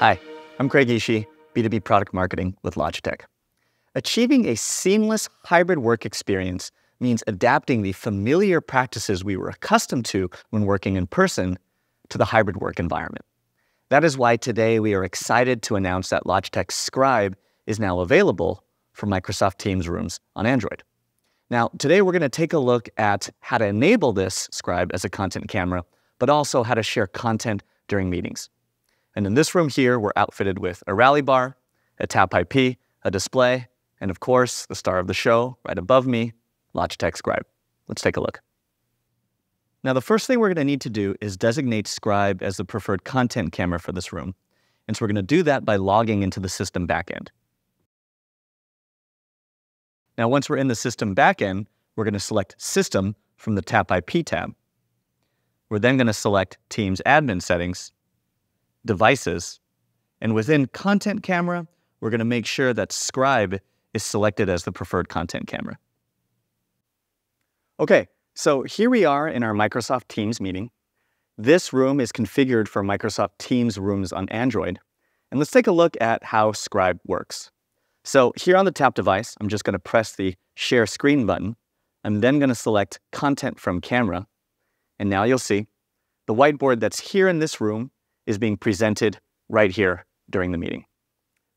Hi, I'm Craig Ishii, B2B Product Marketing with Logitech. Achieving a seamless hybrid work experience means adapting the familiar practices we were accustomed to when working in person to the hybrid work environment. That is why today we are excited to announce that Logitech Scribe is now available for Microsoft Teams rooms on Android. Now, today we're going to take a look at how to enable this Scribe as a content camera, but also how to share content during meetings. And in this room here, we're outfitted with a rally bar, a tap IP, a display, and of course, the star of the show, right above me, Logitech Scribe. Let's take a look. Now, the first thing we're going to need to do is designate Scribe as the preferred content camera for this room. And so we're going to do that by logging into the system backend. Now, once we're in the system backend, we're going to select System from the Tap IP tab. We're then going to select Teams admin settings devices. And within content camera, we're going to make sure that scribe is selected as the preferred content camera. Okay, so here we are in our Microsoft Teams meeting. This room is configured for Microsoft Teams rooms on Android. And let's take a look at how Scribe works. So here on the tap device, I'm just going to press the Share Screen button. I'm then going to select Content from Camera. And now you'll see the whiteboard that's here in this room is being presented right here during the meeting.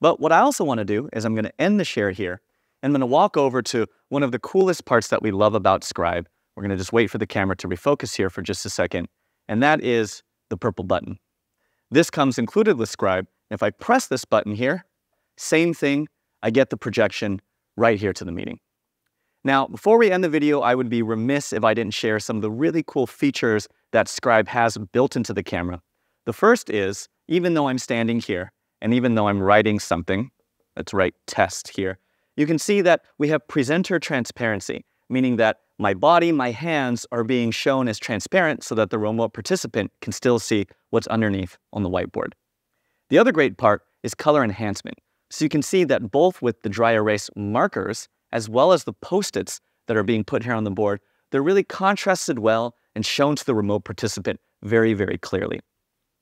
But what I also want to do is I'm going to end the share here. And I'm going to walk over to one of the coolest parts that we love about Scribe. We're going to just wait for the camera to refocus here for just a second. And that is the purple button. This comes included with Scribe. If I press this button here, same thing, I get the projection right here to the meeting. Now, before we end the video, I would be remiss if I didn't share some of the really cool features that Scribe has built into the camera. The first is, even though I'm standing here, and even though I'm writing something, let's write test here, you can see that we have presenter transparency, meaning that my body, my hands are being shown as transparent so that the remote participant can still see what's underneath on the whiteboard. The other great part is color enhancement. So you can see that both with the dry erase markers, as well as the post-its that are being put here on the board, they're really contrasted well and shown to the remote participant very, very clearly.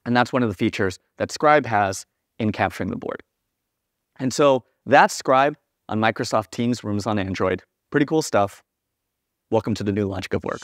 And that's one of the features that Scribe has in capturing the board. And so that's Scribe on Microsoft Teams Rooms on Android. Pretty cool stuff. Welcome to the new logic of work.